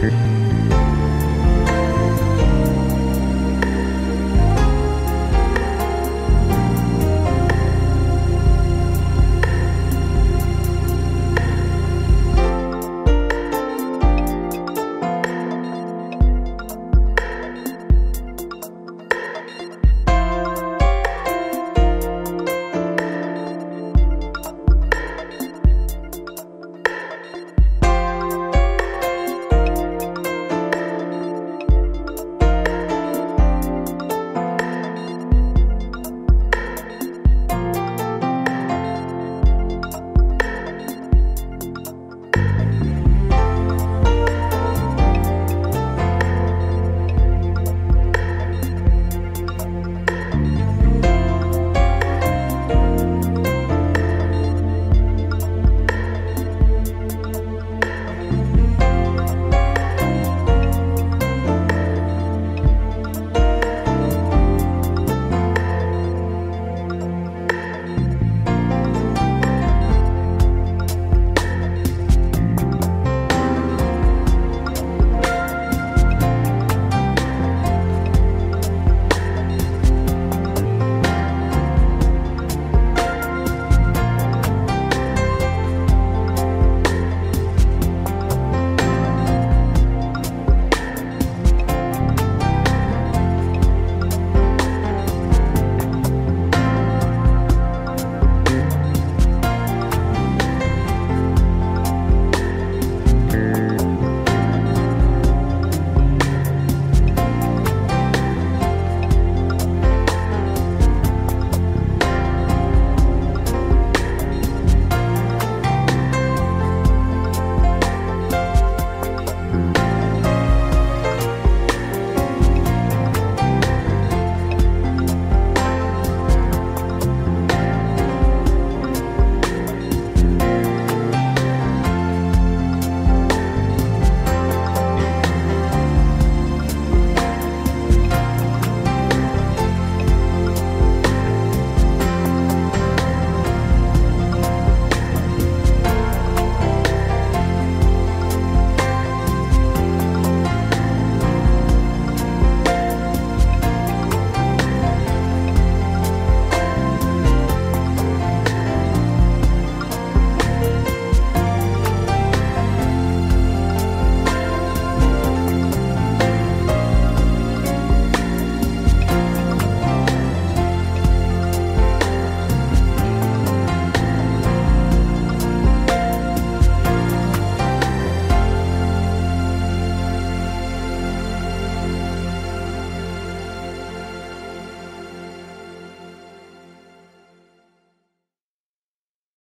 Bye.